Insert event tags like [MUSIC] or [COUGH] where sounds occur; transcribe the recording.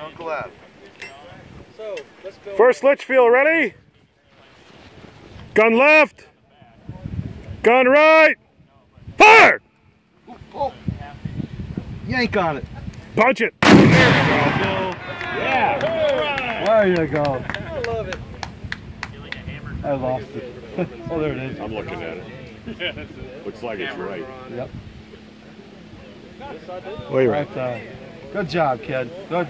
Uncle Ab. First Litchfield, ready? Gun left. Gun right. Fire! Oh. Yank on it. Punch it. There you go. I love it. I lost it. [LAUGHS] oh, there it is. I'm looking at it. [LAUGHS] Looks like it's right. Yep. Where you at? Right, uh, good job, kid. Good